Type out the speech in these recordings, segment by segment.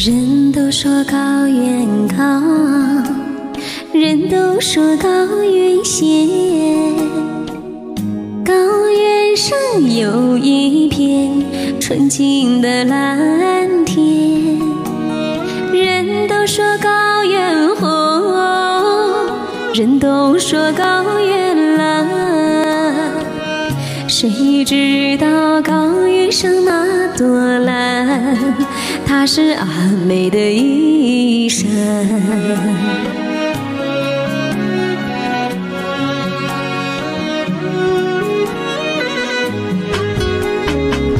人都说高原高，人都说高原险。高原上有一片纯净的蓝天，人都说高原红，人都说高原。谁知道高原上那朵蓝，它是阿妹的衣衫。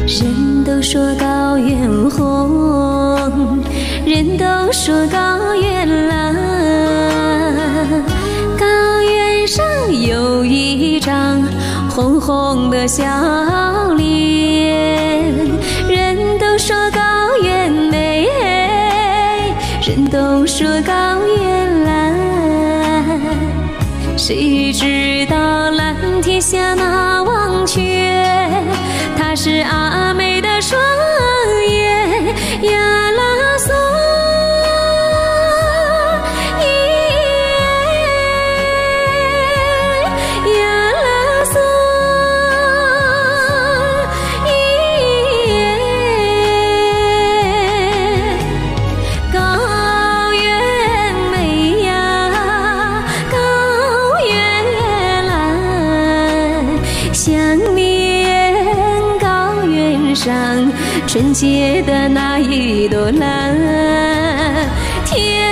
人都说高原红，人都说高红红的笑脸，人都说高原美，人都说高原蓝，谁知道蓝天下那忘却，它是阿妹的双上纯洁的那一朵蓝，天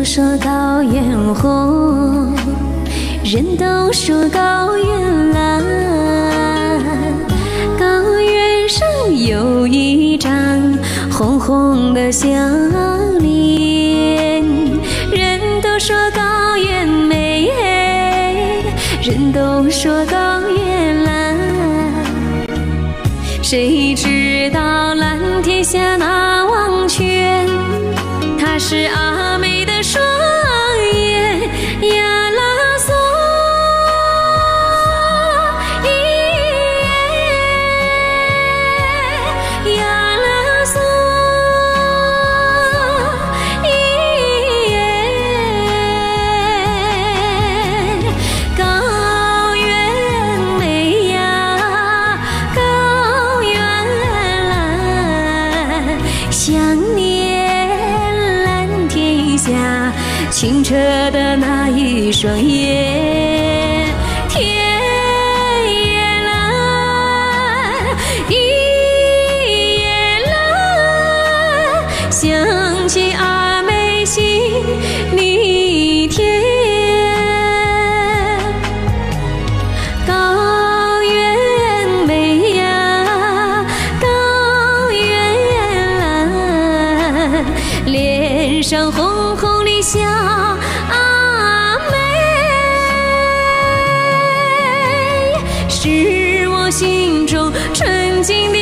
都说高原红，人都说高原蓝，高原上有一张红红的笑脸。人都说高原美，人都说高原蓝，谁知道蓝天下那忘却？是阿妹的双眼呀啦嗦，咿耶呀啦嗦，咿耶。高原美呀，高原蓝，想念。下清澈的那一双眼，天也蓝，地也蓝，想起阿妹心里甜。高原美呀，高原蓝，脸上红阿妹是我心中纯净的。